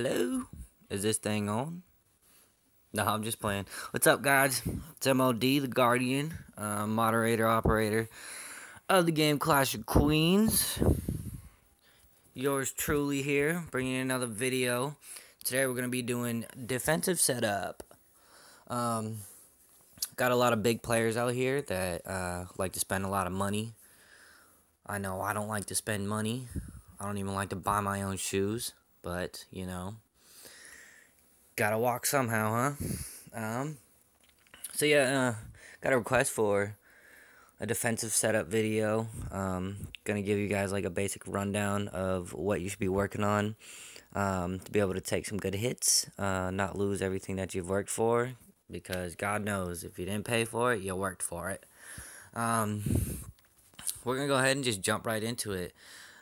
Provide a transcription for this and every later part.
Hello? Is this thing on? No, I'm just playing. What's up, guys? It's MOD, the Guardian, uh, moderator, operator of the game Clash of Queens. Yours truly here, bringing another video. Today we're going to be doing defensive setup. Um, got a lot of big players out here that uh, like to spend a lot of money. I know I don't like to spend money. I don't even like to buy my own shoes, but you know, gotta walk somehow, huh? Um, so yeah, uh, got a request for a defensive setup video. Um, gonna give you guys like a basic rundown of what you should be working on um, to be able to take some good hits, uh, not lose everything that you've worked for, because God knows if you didn't pay for it, you worked for it. Um, we're gonna go ahead and just jump right into it.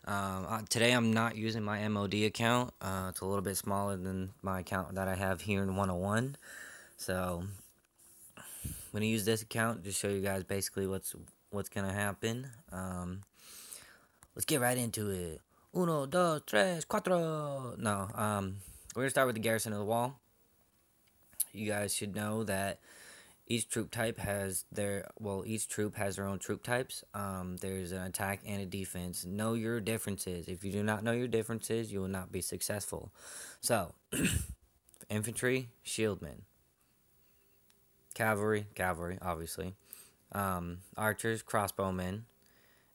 Um, today I'm not using my MOD account. Uh, it's a little bit smaller than my account that I have here in 101. So I'm gonna use this account to show you guys basically what's what's gonna happen. Um, let's get right into it. Uno, dos, tres, cuatro. No, um, we're gonna start with the garrison of the wall. You guys should know that each troop type has their well each troop has their own troop types. Um, there's an attack and a defense. Know your differences. If you do not know your differences you will not be successful. So infantry shieldmen. Cavalry cavalry obviously. Um, archers crossbowmen.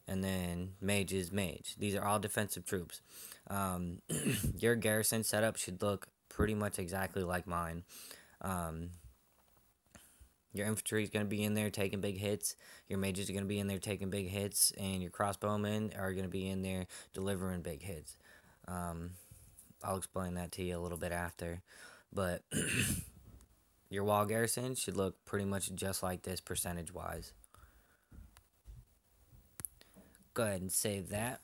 And then mages mage. These are all defensive troops. Um, your garrison setup should look pretty much exactly like mine. Um, your infantry is going to be in there taking big hits. Your mages are going to be in there taking big hits, and your crossbowmen are going to be in there delivering big hits. Um, I'll explain that to you a little bit after, but your wall garrison should look pretty much just like this percentage wise. Go ahead and save that.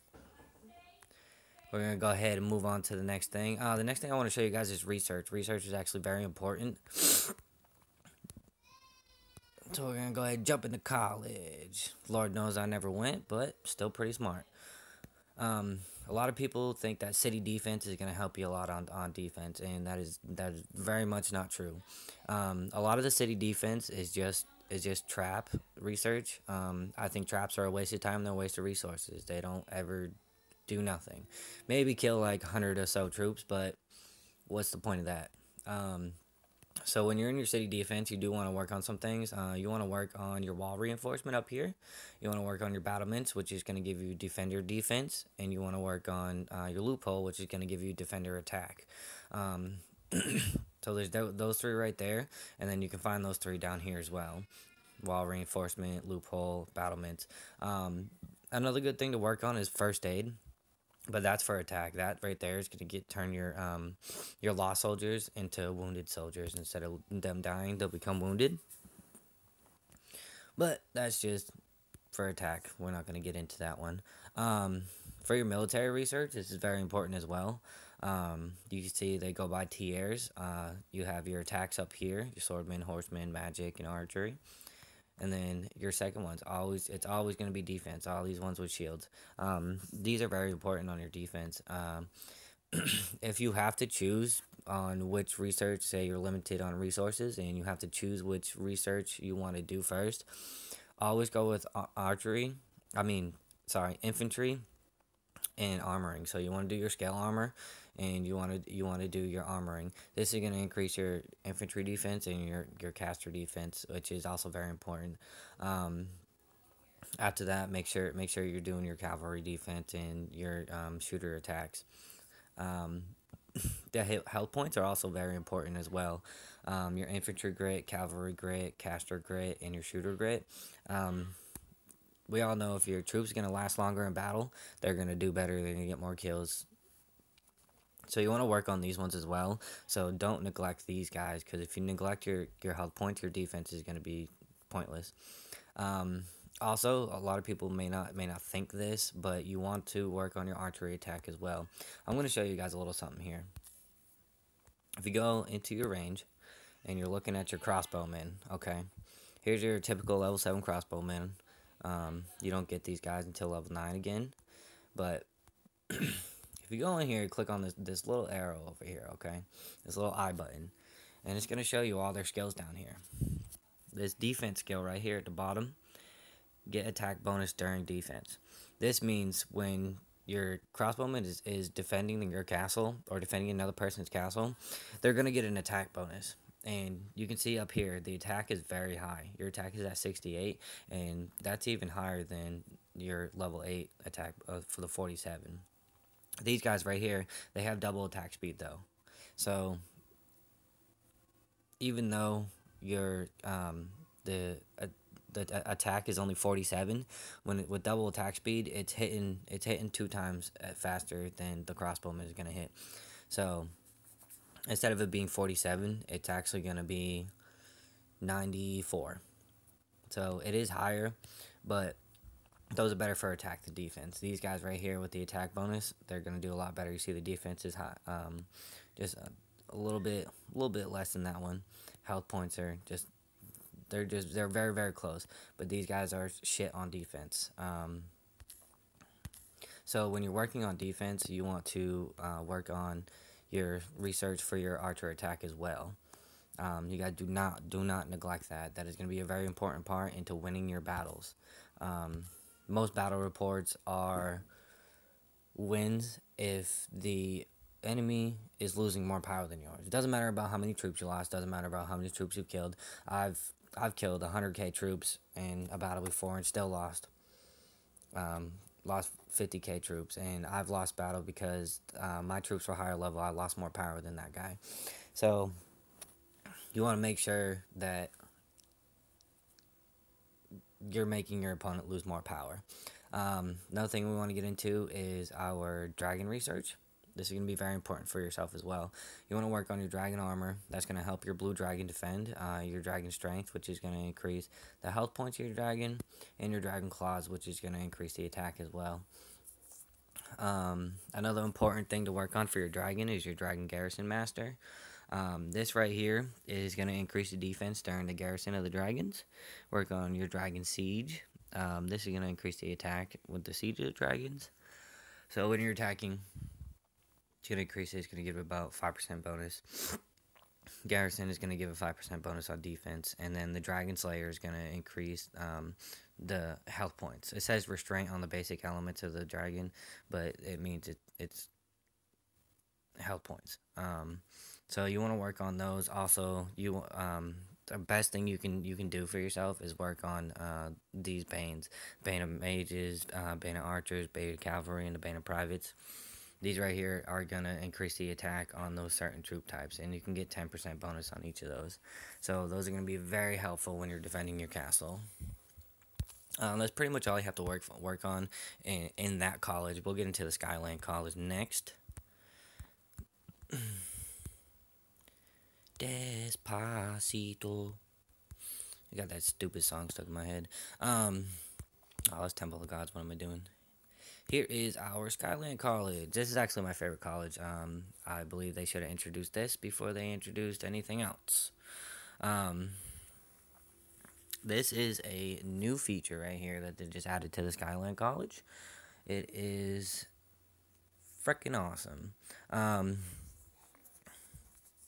We're going to go ahead and move on to the next thing. Uh, the next thing I want to show you guys is research. Research is actually very important. So we're gonna go ahead and jump into college. Lord knows I never went, but still pretty smart. Um, a lot of people think that city defense is gonna help you a lot on, on defense, and that is that is very much not true. Um, a lot of the city defense is just is just trap research. Um, I think traps are a waste of time. They're a waste of resources. They don't ever do nothing. Maybe kill like hundred or so troops, but what's the point of that? Um, so when you're in your city defense, you do want to work on some things. Uh, you want to work on your wall reinforcement up here. You want to work on your battlements, which is going to give you defender defense, and you want to work on uh, your loophole, which is going to give you defender attack. Um, so there's th those three right there, and then you can find those three down here as well. Wall reinforcement, loophole, battlements. Um, another good thing to work on is first aid but that's for attack. That right there is going to get turn your um your lost soldiers into wounded soldiers instead of them dying. They'll become wounded. But that's just for attack. We're not going to get into that one. Um, for your military research, this is very important as well. Um, you can see they go by tiers. Uh, you have your attacks up here, your swordman, horseman, magic, and archery and then your second one's always it's always going to be defense all these ones with shields. Um, these are very important on your defense. Um, if you have to choose on which research say you're limited on resources and you have to choose which research you want to do first always go with archery i mean sorry infantry and armoring. So you want to do your scale armor and you want to you want to do your armoring. This is going to increase your infantry defense and your your caster defense, which is also very important. Um, after that, make sure make sure you're doing your cavalry defense and your um, shooter attacks. Um, the health points are also very important as well. Um, your infantry grit, cavalry grit, caster grit, and your shooter grit. Um, we all know if your troops are going to last longer in battle, they're going to do better. They're going to get more kills. So you want to work on these ones as well. So don't neglect these guys because if you neglect your, your health points, your defense is going to be pointless. Um, also, a lot of people may not may not think this, but you want to work on your archery attack as well. I'm going to show you guys a little something here. If you go into your range and you're looking at your crossbowmen, okay, here's your typical level 7 crossbowman. Um, you don't get these guys until level 9 again, but If you go in here, click on this this little arrow over here, okay? This little I button, and it's gonna show you all their skills down here. This defense skill right here at the bottom, get attack bonus during defense. This means when your crossbowman is, is defending your castle or defending another person's castle, they're gonna get an attack bonus and you can see up here the attack is very high your attack is at 68 and that's even higher than your level 8 attack uh, for the 47 these guys right here they have double attack speed though so even though your um, the uh, the attack is only 47 when it, with double attack speed it's hitting it's hitting two times uh, faster than the crossbowman is going to hit so instead of it being 47, it's actually going to be 94. So it is higher, but those are better for attack than defense. These guys right here with the attack bonus, they're going to do a lot better. You see the defense is high, um, just a, a little bit, a little bit less than that one. Health points are just, they're just, they're very, very close. But these guys are shit on defense. Um, so when you're working on defense, you want to uh, work on your research for your archer attack as well. Um, you to do not do not neglect that. That is going to be a very important part into winning your battles. Um, most battle reports are wins if the enemy is losing more power than yours. It doesn't matter about how many troops you lost. Doesn't matter about how many troops you killed. I've I've killed 100k troops in a battle before and still lost. Um, lost 50k troops, and I've lost battle because uh, my troops were higher level. I lost more power than that guy. So you want to make sure that you're making your opponent lose more power. Um, another thing we want to get into is our dragon research. This is going to be very important for yourself as well. You want to work on your dragon armor. That's going to help your blue dragon defend, uh, your dragon strength, which is going to increase the health points of your dragon, and your dragon claws, which is going to increase the attack as well. Um, another important thing to work on for your dragon is your dragon garrison master. Um, this right here is going to increase the defense during the garrison of the dragons. Work on your dragon siege. Um, this is going to increase the attack with the siege of the dragons. So when you're attacking, it's going to increase it. It's going to give about 5% bonus. Garrison is going to give a 5% bonus on defense. And then the Dragon Slayer is going to increase um, the health points. It says restraint on the basic elements of the dragon, but it means it, it's health points. Um, so you want to work on those. Also, you um, the best thing you can you can do for yourself is work on uh, these banes, bane of mages, uh, bane of archers, bane of cavalry, and the bane of privates. These right here are going to increase the attack on those certain troop types, and you can get 10% bonus on each of those. So those are going to be very helpful when you're defending your castle. Um, that's pretty much all you have to work work on in, in that college. We'll get into the Skyland College next. Despacito. I got that stupid song stuck in my head. Um, oh, it's Temple of Gods. What am I doing? Here is our Skyland College. This is actually my favorite college. Um, I believe they should have introduced this before they introduced anything else. Um, this is a new feature right here that they just added to the Skyland College. It is freaking awesome. Um,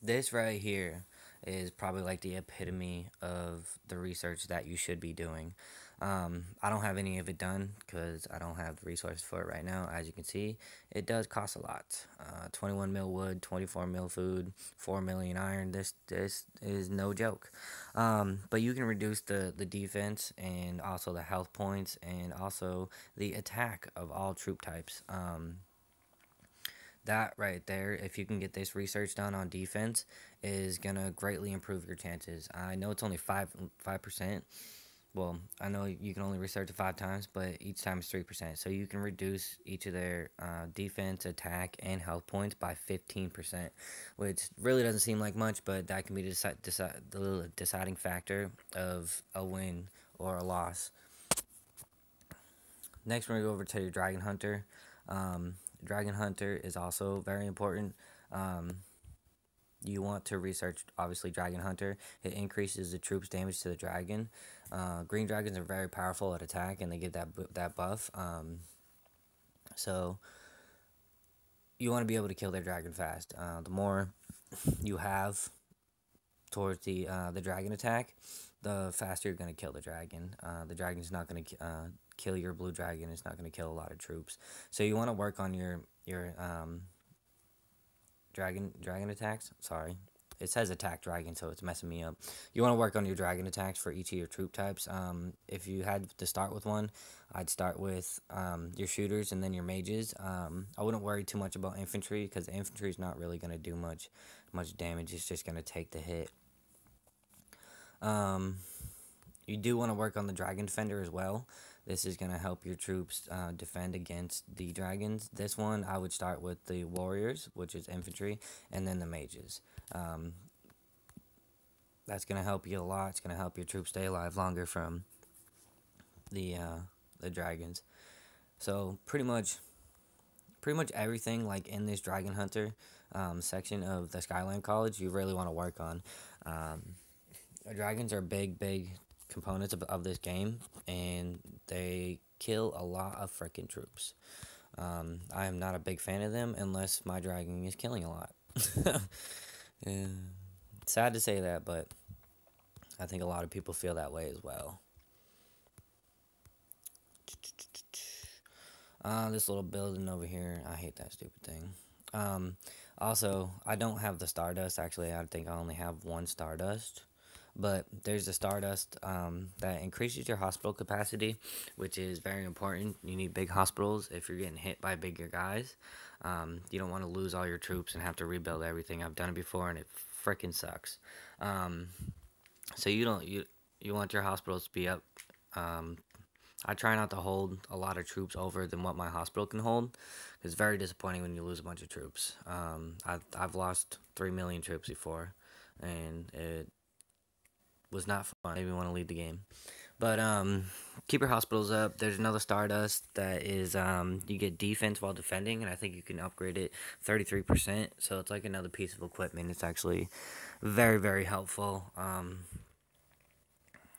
this right here is probably like the epitome of the research that you should be doing. Um, I don't have any of it done because I don't have the resources for it right now. As you can see, it does cost a lot. Uh, 21 mil wood, 24 mil food, 4 million iron. This this is no joke. Um, but you can reduce the, the defense and also the health points and also the attack of all troop types. Um, that right there, if you can get this research done on defense, is gonna greatly improve your chances. I know it's only five five percent well, I know you can only research it five times, but each time is 3%. So you can reduce each of their uh, defense, attack, and health points by 15%, which really doesn't seem like much, but that can be the, deci- deci- the deciding factor of a win or a loss. Next, we're to go over to your Dragon Hunter. Um, Dragon Hunter is also very important. Um, you want to research obviously Dragon Hunter. It increases the troops' damage to the dragon. Uh, green dragons are very powerful at attack, and they get that that buff. Um, so you want to be able to kill their dragon fast. Uh, the more you have towards the uh, the dragon attack, the faster you're gonna kill the dragon. Uh, the dragon's not gonna uh, kill your blue dragon. It's not gonna kill a lot of troops. So you want to work on your your um, dragon dragon attacks. Sorry, it says attack dragon, so it's messing me up. You want to work on your dragon attacks for each of your troop types. Um, if you had to start with one, I'd start with um, your shooters and then your mages. Um, I wouldn't worry too much about infantry because infantry is not really going to do much much damage. It's just going to take the hit. Um, you do want to work on the dragon defender as well. This is going to help your troops uh, defend against the dragons. This one, I would start with the warriors, which is infantry, and then the mages. Um, that's going to help you a lot. It's going to help your troops stay alive longer from the uh, the dragons. So pretty much, pretty much everything like in this Dragon Hunter um, section of the Skyland College, you really want to work on. Um, dragons are big, big components of, of this game, and they kill a lot of freaking troops. Um, I am not a big fan of them unless my dragon is killing a lot. yeah. Sad to say that, but I think a lot of people feel that way as well. Uh, this little building over here, I hate that stupid thing. Um, also, I don't have the Stardust. Actually, I think I only have one Stardust. But there's the Stardust um, that increases your hospital capacity, which is very important. You need big hospitals if you're getting hit by bigger guys. Um, you don't want to lose all your troops and have to rebuild everything. I've done it before and it freaking sucks. Um, so you don't you you want your hospitals to be up. Um, I try not to hold a lot of troops over than what my hospital can hold. It's very disappointing when you lose a bunch of troops. Um, I've I've lost three million troops before, and it was not fun. Maybe want to lead the game. But um, keep your hospitals up. There's another Stardust that is um, you get defense while defending, and I think you can upgrade it 33%. So it's like another piece of equipment. It's actually very, very helpful um,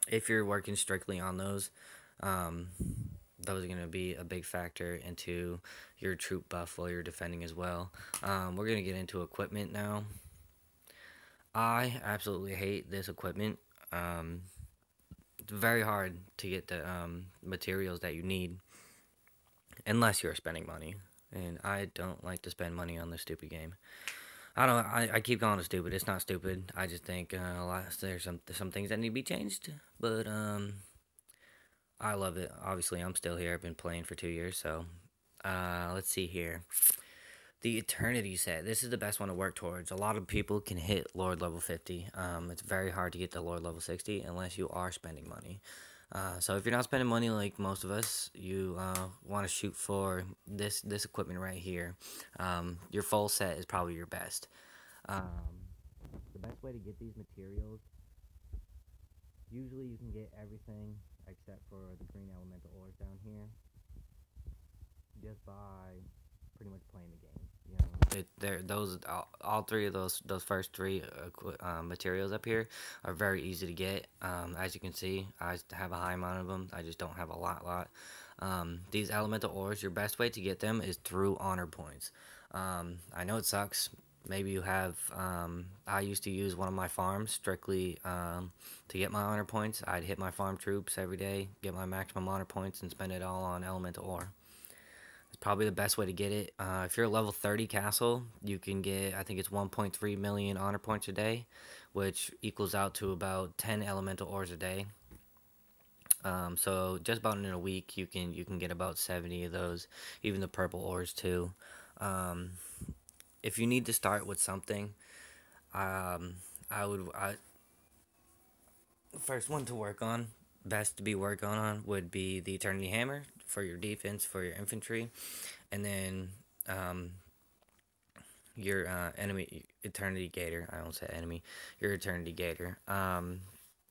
if you're working strictly on those. Um, those are going to be a big factor into your troop buff while you're defending as well. Um, we're going to get into equipment now. I absolutely hate this equipment. Um, it's very hard to get the um, materials that you need unless you're spending money. And I don't like to spend money on this stupid game. I don't. I, I keep calling it stupid. It's not stupid. I just think uh, lot, there's some there's some things that need to be changed. But um, I love it. Obviously, I'm still here. I've been playing for two years. So, uh, let's see here the Eternity set. This is the best one to work towards. A lot of people can hit Lord level 50. Um, it's very hard to get to Lord level 60 unless you are spending money. Uh, so if you're not spending money like most of us, you uh, want to shoot for this this equipment right here. Um, your full set is probably your best. Um, the best way to get these materials, usually you can get everything except for the green elemental ores down here, just by pretty much playing the game. It, there those all, all, three of those those first three uh, uh, materials up here are very easy to get. Um, as you can see, I have a high amount of them. I just don't have a lot, lot. Um, these elemental ores, your best way to get them is through honor points. Um, I know it sucks. Maybe you have. Um, I used to use one of my farms strictly um, to get my honor points. I'd hit my farm troops every day, get my maximum honor points, and spend it all on elemental ore probably the best way to get it. Uh, if you're a level 30 castle, you can get, I think it's 1.3 million honor points a day, which equals out to about 10 elemental ores a day. Um, so just about in a week, you can you can get about 70 of those, even the purple ores too. Um, if you need to start with something, um, I would I, first one to work on, best to be working on would be the Eternity Hammer for your defense for your infantry, and then um, your uh, enemy Eternity Gator. I don't say enemy. Your Eternity Gator. Um,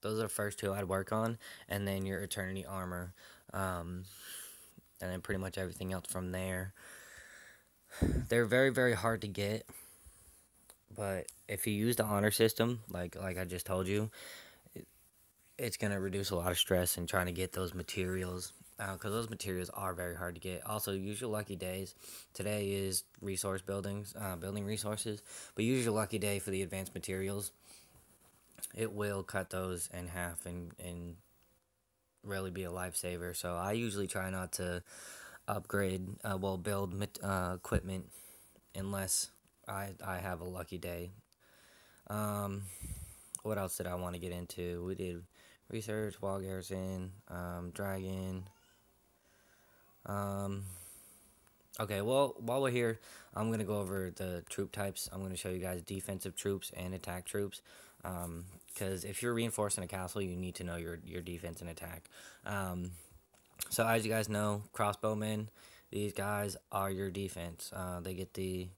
those are the first two I'd work on, and then your Eternity Armor, um, and then pretty much everything else from there. They're very very hard to get, but if you use the honor system, like like I just told you, it, it's gonna reduce a lot of stress in trying to get those materials because uh, those materials are very hard to get. Also, use your lucky days. Today is resource buildings, uh, building resources, but use your lucky day for the advanced materials. It will cut those in half and and really be a lifesaver. So I usually try not to upgrade, uh, well, build uh, equipment unless I I have a lucky day. Um, what else did I want to get into? We did research, wall garrison, um, dragon. Um, okay, well, while we're here, I'm going to go over the troop types. I'm going to show you guys defensive troops and attack troops. Because um, if you're reinforcing a castle, you need to know your, your defense and attack. Um, so, as you guys know, crossbowmen, these guys are your defense. Uh, they get the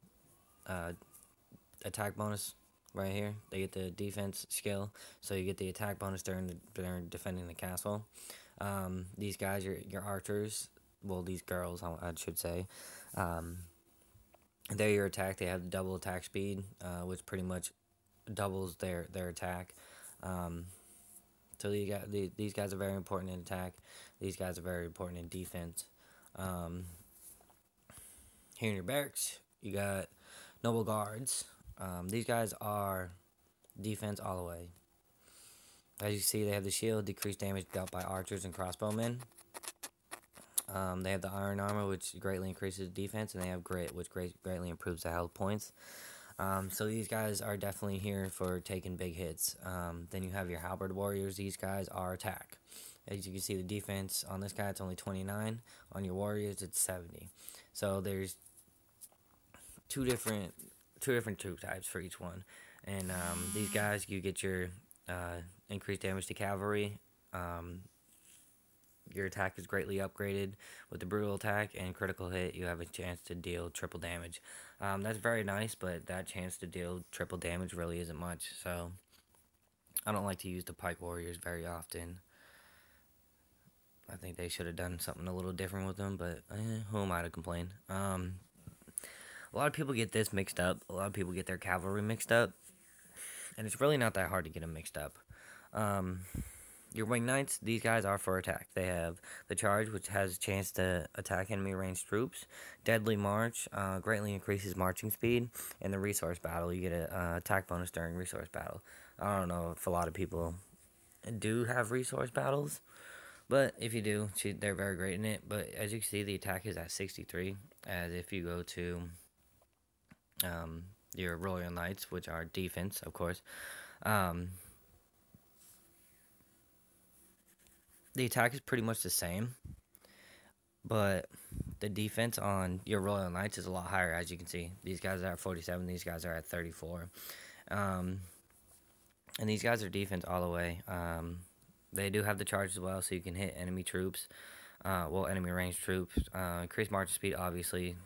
uh, attack bonus right here. They get the defense skill, so you get the attack bonus during the, during defending the castle. Um, these guys, your your archers, well, these girls, I, I should say, um, they're your attack. They have the double attack speed, uh, which pretty much doubles their their attack. Um, so these guys, these guys are very important in attack. These guys are very important in defense. Um, here in your barracks, you got noble guards. Um, these guys are defense all the way. As you see, they have the shield, decreased damage dealt by archers and crossbowmen. Um, they have the iron armor, which greatly increases defense, and they have grit, which great, greatly improves the health points. Um, so these guys are definitely here for taking big hits. Um, then you have your halberd warriors. These guys are attack. As you can see, the defense on this guy it's only 29. On your warriors, it's 70. So there's two different two different troop types for each one. And um, these guys, you get your uh, increased damage to cavalry. Um, your attack is greatly upgraded with the brutal attack and critical hit. You have a chance to deal triple damage. Um, that's very nice, but that chance to deal triple damage really isn't much. So I don't like to use the pike warriors very often. I think they should have done something a little different with them, but eh, who am I to complain? Um, a lot of people get this mixed up. A lot of people get their cavalry mixed up. And it's really not that hard to get them mixed up. Um, your wing knights, these guys are for attack. They have the charge, which has a chance to attack enemy ranged troops. Deadly march uh, greatly increases marching speed. In the resource battle, you get an uh, attack bonus during resource battle. I don't know if a lot of people do have resource battles, but if you do, they're very great in it. But as you can see, the attack is at 63. As if you go to um, your Royal Knights, which are defense, of course. Um, the attack is pretty much the same, but the defense on your Royal Knights is a lot higher, as you can see. These guys are at 47, these guys are at 34. Um, and these guys are defense all the way. Um, they do have the charge as well, so you can hit enemy troops. Uh, well, enemy range troops. Uh, increase march speed, obviously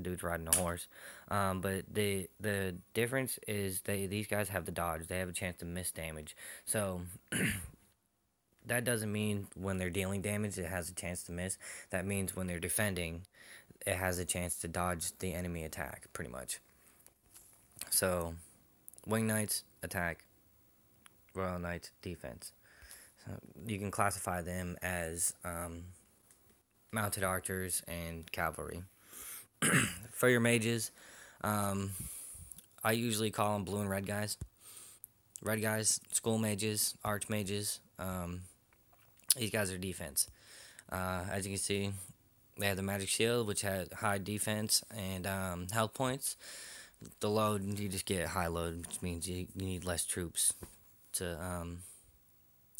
dude's riding a horse. Um, but the the difference is they these guys have the dodge. They have a chance to miss damage. So that doesn't mean when they're dealing damage it has a chance to miss. That means when they're defending, it has a chance to dodge the enemy attack, pretty much. So, wing knights attack, royal knights defense. So you can classify them as um, mounted archers and cavalry. for your mages, um, I usually call them blue and red guys. Red guys, school mages, arch mages. Um, these guys are defense. Uh, as you can see, they have the magic shield, which has high defense and um, health points. The load, you just get high load, which means you, you need less troops to um,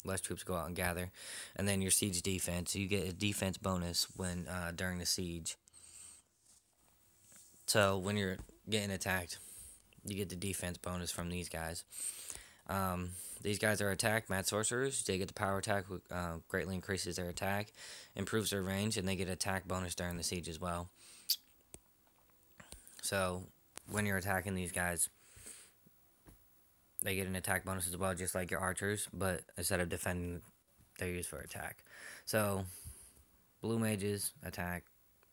less troops go out and gather. And then your siege defense, you get a defense bonus when uh, during the siege. So when you're getting attacked, you get the defense bonus from these guys. Um, these guys are attacked, mad sorcerers. They get the power attack, uh, greatly increases their attack, improves their range, and they get attack bonus during the siege as well. So when you're attacking these guys, they get an attack bonus as well, just like your archers, but instead of defending, they're used for attack. So blue mages attack,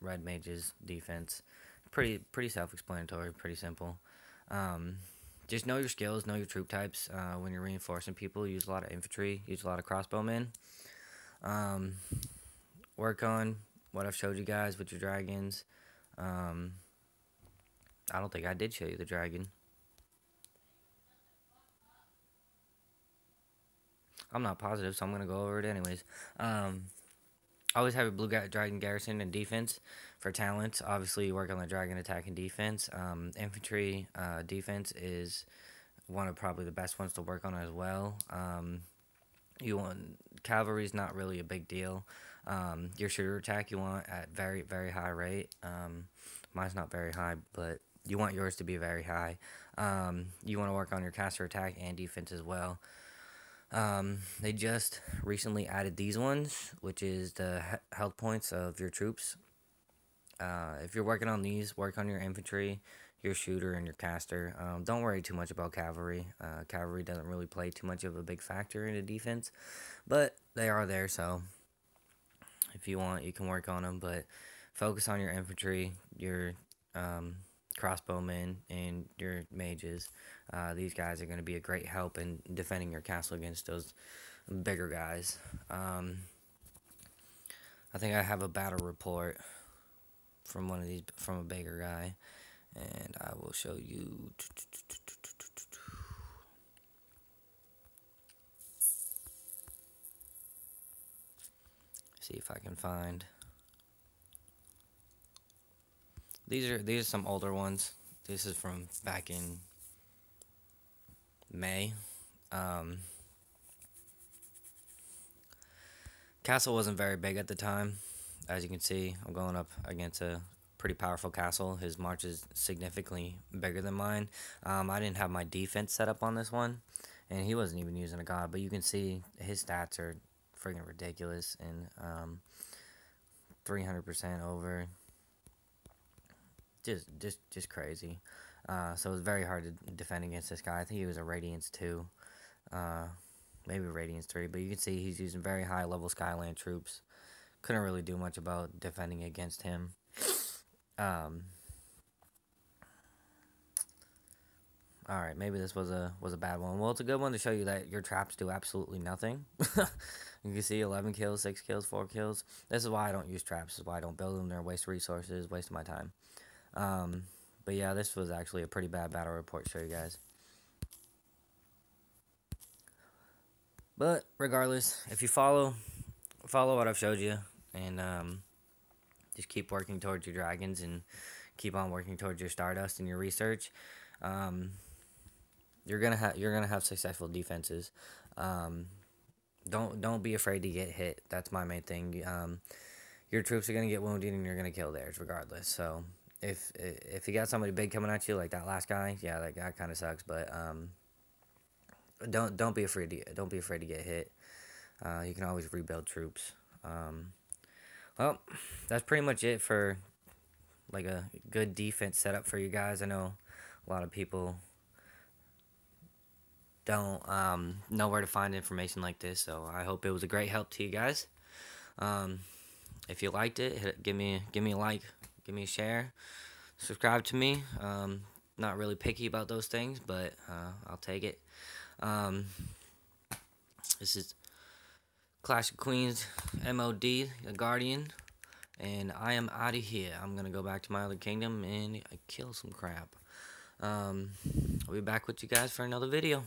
red mages defense pretty pretty self-explanatory, pretty simple. Um, just know your skills, know your troop types. Uh, when you're reinforcing people, use a lot of infantry, use a lot of crossbowmen. Um, work on what I've showed you guys with your dragons. Um, I don't think I did show you the dragon. I'm not positive, so I'm going to go over it anyways. Um, always have a blue dragon garrison and defense for talents. Obviously, you work on the dragon attack and defense. Um, infantry uh, defense is one of probably the best ones to work on as well. Um, you want cavalry is not really a big deal. Um, your shooter attack you want at very very high rate. Um, mine's not very high, but you want yours to be very high. Um, you want to work on your caster attack and defense as well. Um, they just recently added these ones, which is the health points of your troops. Uh, if you're working on these, work on your infantry, your shooter, and your caster. Um, don't worry too much about cavalry. Uh, cavalry doesn't really play too much of a big factor in the defense, but they are there, so if you want, you can work on them. But focus on your infantry, your um, crossbowmen, and your mages. Uh, these guys are going to be a great help in defending your castle against those bigger guys. Um, I think I have a battle report from one of these from a bigger guy, and I will show you. See if I can find. These are these are some older ones. This is from back in May. Um, castle wasn't very big at the time. As you can see, I'm going up against a pretty powerful castle. His march is significantly bigger than mine. Um, I didn't have my defense set up on this one, and he wasn't even using a god. But you can see his stats are freaking ridiculous and um, 300% over. Just, just, just crazy. Uh, so it was very hard to defend against this guy. I think he was a Radiance 2. Uh, maybe Radiance 3. But you can see he's using very high level Skyland troops. Couldn't really do much about defending against him. Um, Alright, maybe this was a was a bad one. Well, it's a good one to show you that your traps do absolutely nothing. you can see 11 kills, 6 kills, 4 kills. This is why I don't use traps. This is why I don't build them. They're a waste of resources, waste of my time. Um, but yeah, this was actually a pretty bad battle report show you guys. But regardless, if you follow follow what I've showed you and um, just keep working towards your dragons and keep on working towards your stardust and your research, um, you're gonna have you're gonna have successful defenses. Um, don't don't be afraid to get hit. That's my main thing. Um, your troops are gonna get wounded and you're gonna kill theirs regardless. So if if you got somebody big coming at you like that last guy, yeah, that guy kind of sucks. But um, don't don't be afraid to don't be afraid to get hit. Uh, you can always rebuild troops. Um, well, that's pretty much it for like a good defense setup for you guys. I know a lot of people don't um, know where to find information like this, so I hope it was a great help to you guys. Um, if you liked it, hit, give me give me a like give me a share, subscribe to me. Um, not really picky about those things, but uh, I'll take it. Um, this is Clash of Queens MOD, the Guardian, and I am out of here. I'm gonna go back to my other kingdom and I kill some crap. Um, I'll be back with you guys for another video.